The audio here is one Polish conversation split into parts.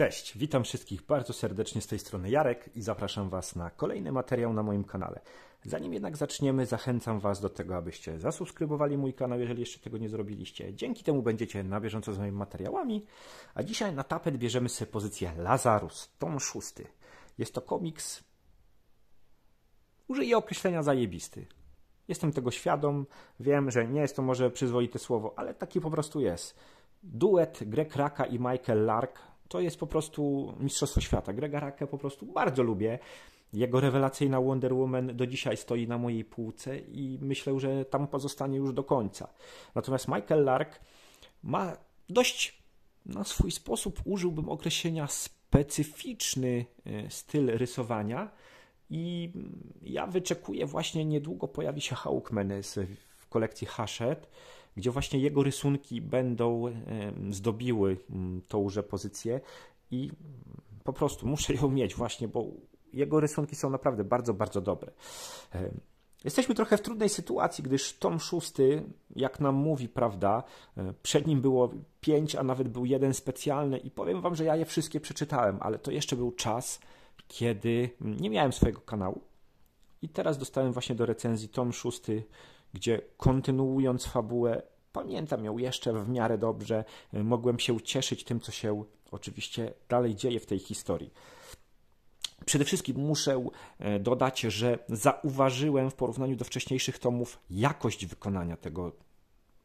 Cześć, witam wszystkich bardzo serdecznie z tej strony Jarek i zapraszam Was na kolejny materiał na moim kanale. Zanim jednak zaczniemy, zachęcam Was do tego, abyście zasubskrybowali mój kanał, jeżeli jeszcze tego nie zrobiliście. Dzięki temu będziecie na bieżąco z moimi materiałami. A dzisiaj na tapet bierzemy sobie pozycję Lazarus, tom szósty. Jest to komiks, użyję określenia zajebisty. Jestem tego świadom, wiem, że nie jest to może przyzwoite słowo, ale taki po prostu jest. Duet Greg Raka i Michael Lark to jest po prostu mistrzostwo świata. Grega Raka po prostu bardzo lubię. Jego rewelacyjna Wonder Woman do dzisiaj stoi na mojej półce i myślę, że tam pozostanie już do końca. Natomiast Michael Lark ma dość na swój sposób, użyłbym określenia specyficzny e, styl rysowania i ja wyczekuję właśnie niedługo pojawi się Hawkman w kolekcji Hachette gdzie właśnie jego rysunki będą zdobiły mm, tąże pozycję i po prostu muszę ją mieć właśnie, bo jego rysunki są naprawdę bardzo, bardzo dobre. Jesteśmy trochę w trudnej sytuacji, gdyż tom szósty, jak nam mówi, prawda, e, przed nim było pięć, a nawet był jeden specjalny i powiem wam, że ja je wszystkie przeczytałem, ale to jeszcze był czas, kiedy nie miałem swojego kanału i teraz dostałem właśnie do recenzji tom szósty gdzie kontynuując fabułę, pamiętam ją jeszcze w miarę dobrze, mogłem się cieszyć tym, co się oczywiście dalej dzieje w tej historii. Przede wszystkim muszę e, dodać, że zauważyłem w porównaniu do wcześniejszych tomów jakość wykonania tego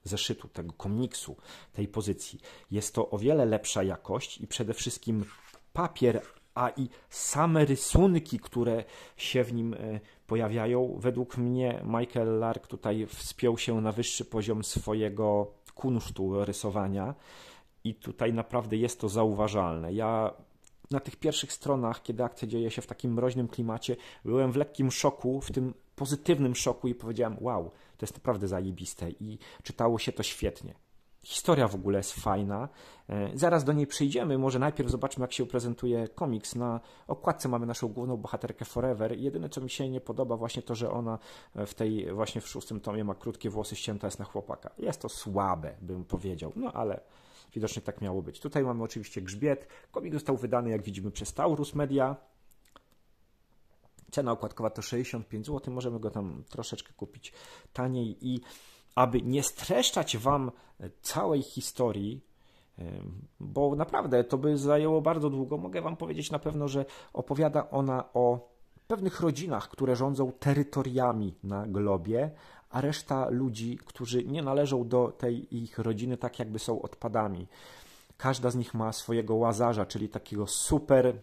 zeszytu, tego komiksu, tej pozycji. Jest to o wiele lepsza jakość i przede wszystkim papier, a i same rysunki, które się w nim e, pojawiają. Według mnie Michael Lark tutaj wspiął się na wyższy poziom swojego kunsztu rysowania i tutaj naprawdę jest to zauważalne. Ja na tych pierwszych stronach, kiedy akcja dzieje się w takim mroźnym klimacie, byłem w lekkim szoku, w tym pozytywnym szoku i powiedziałem: Wow, to jest naprawdę zajebiste i czytało się to świetnie. Historia w ogóle jest fajna. E, zaraz do niej przyjdziemy. Może najpierw zobaczmy, jak się prezentuje komiks. Na okładce mamy naszą główną bohaterkę Forever. Jedyne, co mi się nie podoba, właśnie to, że ona w tej, właśnie w szóstym tomie ma krótkie włosy, ścięta jest na chłopaka. Jest to słabe, bym powiedział. No ale widocznie tak miało być. Tutaj mamy oczywiście grzbiet. Komik został wydany, jak widzimy, przez Taurus Media. Cena okładkowa to 65 zł. Możemy go tam troszeczkę kupić taniej i aby nie streszczać Wam całej historii, bo naprawdę to by zajęło bardzo długo, mogę Wam powiedzieć na pewno, że opowiada ona o pewnych rodzinach, które rządzą terytoriami na globie, a reszta ludzi, którzy nie należą do tej ich rodziny, tak jakby są odpadami. Każda z nich ma swojego łazarza, czyli takiego super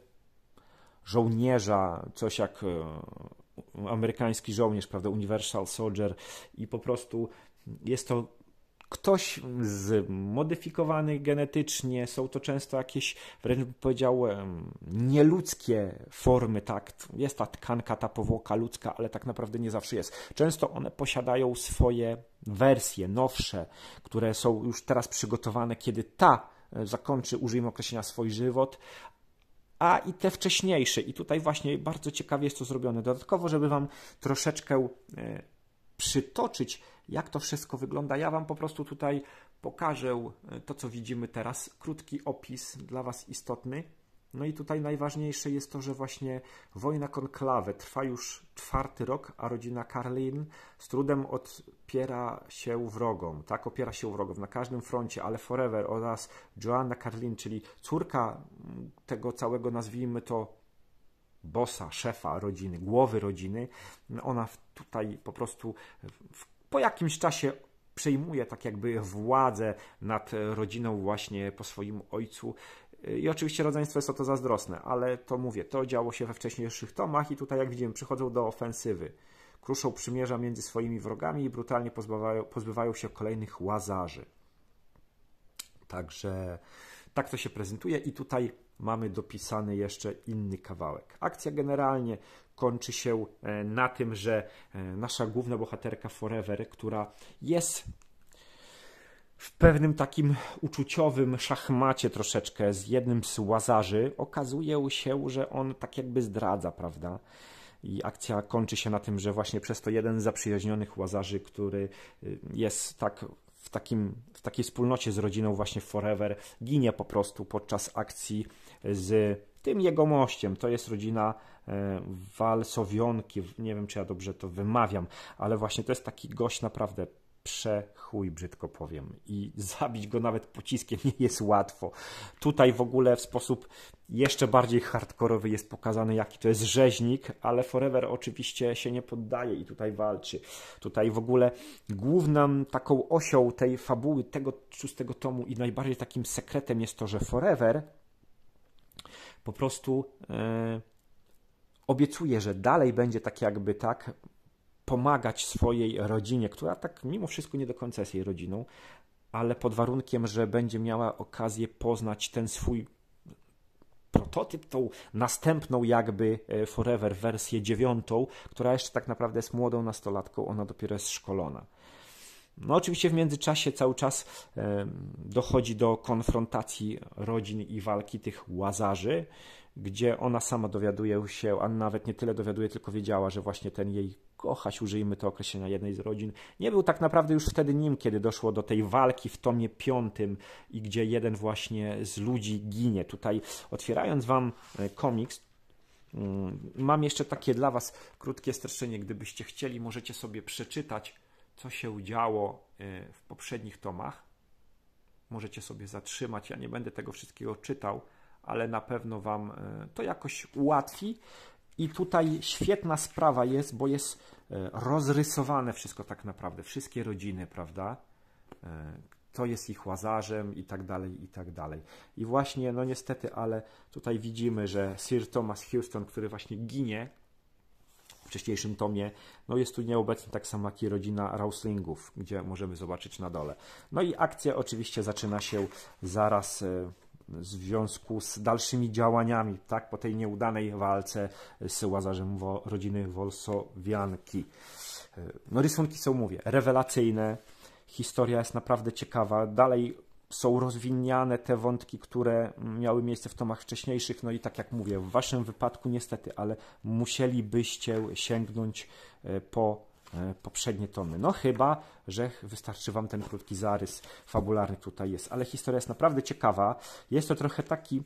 żołnierza, coś jak e, amerykański żołnierz, prawda, Universal Soldier i po prostu jest to ktoś zmodyfikowany genetycznie, są to często jakieś, wręcz bym powiedział, nieludzkie formy, tak? Jest ta tkanka, ta powłoka ludzka, ale tak naprawdę nie zawsze jest. Często one posiadają swoje wersje nowsze, które są już teraz przygotowane, kiedy ta e, zakończy, użyjmy określenia, swój żywot, a i te wcześniejsze. I tutaj właśnie bardzo ciekawie jest to zrobione. Dodatkowo, żeby Wam troszeczkę e, przytoczyć, jak to wszystko wygląda. Ja Wam po prostu tutaj pokażę e, to, co widzimy teraz. Krótki opis dla Was istotny. No i tutaj najważniejsze jest to, że właśnie wojna konklawy trwa już czwarty rok, a rodzina Karlin z trudem odpiera się wrogom, tak, opiera się wrogom na każdym froncie, ale Forever oraz Joanna Karlin, czyli córka tego całego, nazwijmy to bossa, szefa rodziny, głowy rodziny, ona tutaj po prostu w, po jakimś czasie przejmuje tak jakby władzę nad rodziną właśnie po swoim ojcu. I oczywiście rodzeństwo jest o to zazdrosne, ale to mówię, to działo się we wcześniejszych tomach i tutaj jak widzimy przychodzą do ofensywy. Kruszą przymierza między swoimi wrogami i brutalnie pozbywają, pozbywają się kolejnych łazarzy. Także tak to się prezentuje i tutaj mamy dopisany jeszcze inny kawałek. Akcja generalnie kończy się e, na tym, że e, nasza główna bohaterka Forever, która jest w pewnym takim uczuciowym szachmacie troszeczkę z jednym z łazarzy, okazuje się, że on tak jakby zdradza, prawda? I akcja kończy się na tym, że właśnie przez to jeden z zaprzyjaźnionych łazarzy, który y, jest tak takim, w takiej wspólnocie z rodziną właśnie Forever ginie po prostu podczas akcji z tym jegomościem. To jest rodzina Walsowionki. Nie wiem, czy ja dobrze to wymawiam, ale właśnie to jest taki gość naprawdę przechuj, brzydko powiem. I zabić go nawet pociskiem nie jest łatwo. Tutaj w ogóle w sposób jeszcze bardziej hardkorowy jest pokazany, jaki to jest rzeźnik, ale Forever oczywiście się nie poddaje i tutaj walczy. Tutaj w ogóle główną taką osią tej fabuły, tego szóstego tomu i najbardziej takim sekretem jest to, że Forever po prostu e, obiecuje, że dalej będzie tak jakby tak pomagać swojej rodzinie, która tak mimo wszystko nie do końca jest jej rodziną, ale pod warunkiem, że będzie miała okazję poznać ten swój prototyp, tą następną jakby e, Forever wersję dziewiątą, która jeszcze tak naprawdę jest młodą nastolatką, ona dopiero jest szkolona. No oczywiście w międzyczasie cały czas e, dochodzi do konfrontacji rodzin i walki tych łazarzy, gdzie ona sama dowiaduje się, a nawet nie tyle dowiaduje, tylko wiedziała, że właśnie ten jej kochać, użyjmy to określenia jednej z rodzin, nie był tak naprawdę już wtedy nim, kiedy doszło do tej walki w tomie piątym i gdzie jeden właśnie z ludzi ginie. Tutaj otwierając wam e, komiks, mm, mam jeszcze takie dla was krótkie streszczenie, gdybyście chcieli, możecie sobie przeczytać, co się działo e, w poprzednich tomach. Możecie sobie zatrzymać, ja nie będę tego wszystkiego czytał, ale na pewno Wam e, to jakoś ułatwi. I tutaj świetna sprawa jest, bo jest e, rozrysowane wszystko tak naprawdę, wszystkie rodziny, prawda? To e, jest ich łazarzem i tak dalej, i tak dalej. I właśnie, no niestety, ale tutaj widzimy, że Sir Thomas Houston, który właśnie ginie w wcześniejszym tomie, no jest tu nieobecny tak samo jak i rodzina Rauslingów, gdzie możemy zobaczyć na dole. No i akcja oczywiście zaczyna się zaraz w związku z dalszymi działaniami, tak, po tej nieudanej walce z łazarzem wo, rodziny Wolsowianki. No rysunki są, mówię, rewelacyjne, historia jest naprawdę ciekawa, dalej są rozwiniane te wątki, które miały miejsce w tomach wcześniejszych, no i tak jak mówię, w waszym wypadku niestety, ale musielibyście sięgnąć e, po poprzednie tomy. No chyba, że wystarczy Wam ten krótki zarys fabularny tutaj jest, ale historia jest naprawdę ciekawa. Jest to trochę taki,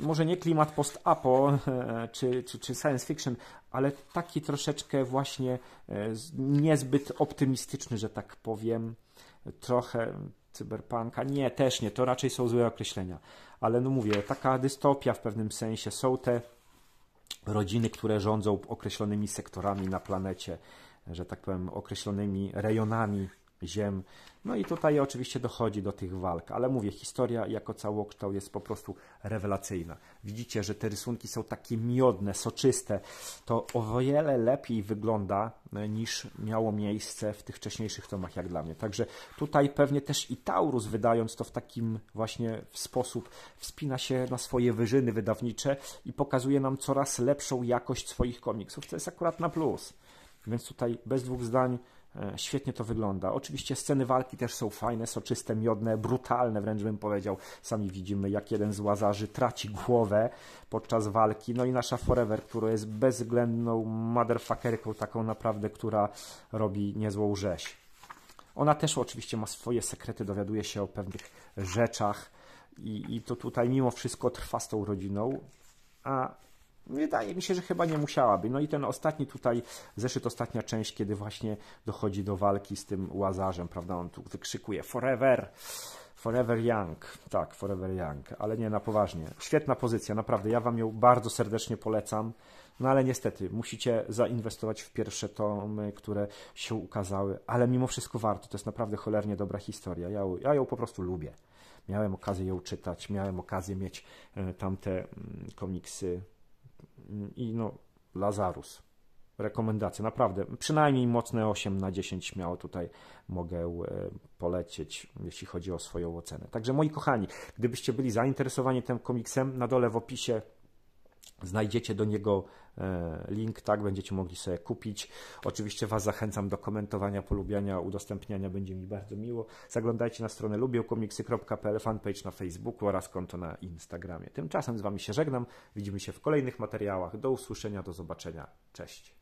może nie klimat post-apo e, czy, czy, czy science fiction, ale taki troszeczkę właśnie e, niezbyt optymistyczny, że tak powiem. Trochę cyberpunka. Nie, też nie, to raczej są złe określenia. Ale no mówię, taka dystopia w pewnym sensie. Są te rodziny, które rządzą określonymi sektorami na planecie że tak powiem, określonymi rejonami ziem. No i tutaj oczywiście dochodzi do tych walk, ale mówię, historia jako całokształt jest po prostu rewelacyjna. Widzicie, że te rysunki są takie miodne, soczyste. To o wiele lepiej wygląda e, niż miało miejsce w tych wcześniejszych tomach, jak dla mnie. Także tutaj pewnie też i Taurus, wydając to w takim właśnie sposób, wspina się na swoje wyżyny wydawnicze i pokazuje nam coraz lepszą jakość swoich komiksów, co jest akurat na plus. Więc tutaj bez dwóch zdań e, świetnie to wygląda. Oczywiście sceny walki też są fajne, soczyste, miodne, brutalne wręcz bym powiedział. Sami widzimy, jak jeden z łazarzy traci głowę podczas walki. No i nasza Forever, która jest bezwzględną motherfuckerką, taką naprawdę, która robi niezłą rzeź. Ona też oczywiście ma swoje sekrety, dowiaduje się o pewnych rzeczach i, i to tutaj mimo wszystko trwa z tą rodziną, a Wydaje mi się, że chyba nie musiałaby. No i ten ostatni tutaj, zeszyt ostatnia część, kiedy właśnie dochodzi do walki z tym łazarzem, prawda? On tu wykrzykuje forever, forever young. Tak, forever young, ale nie na poważnie. Świetna pozycja, naprawdę. Ja Wam ją bardzo serdecznie polecam. No ale niestety, musicie zainwestować w pierwsze tomy, które się ukazały, ale mimo wszystko warto. To jest naprawdę cholernie dobra historia. Ja, ja ją po prostu lubię. Miałem okazję ją czytać, miałem okazję mieć e, tamte mm, komiksy i no, Lazarus. Rekomendacja, naprawdę. Przynajmniej mocne 8 na 10 śmiało tutaj mogę e, polecieć, jeśli chodzi o swoją ocenę. Także moi kochani, gdybyście byli zainteresowani tym komiksem, na dole w opisie Znajdziecie do niego e, link, tak, będziecie mogli sobie kupić. Oczywiście Was zachęcam do komentowania, polubiania, udostępniania, będzie mi bardzo miło. Zaglądajcie na stronę lubiełkomiksy.pl, fanpage na Facebooku oraz konto na Instagramie. Tymczasem z Wami się żegnam, widzimy się w kolejnych materiałach. Do usłyszenia, do zobaczenia. Cześć.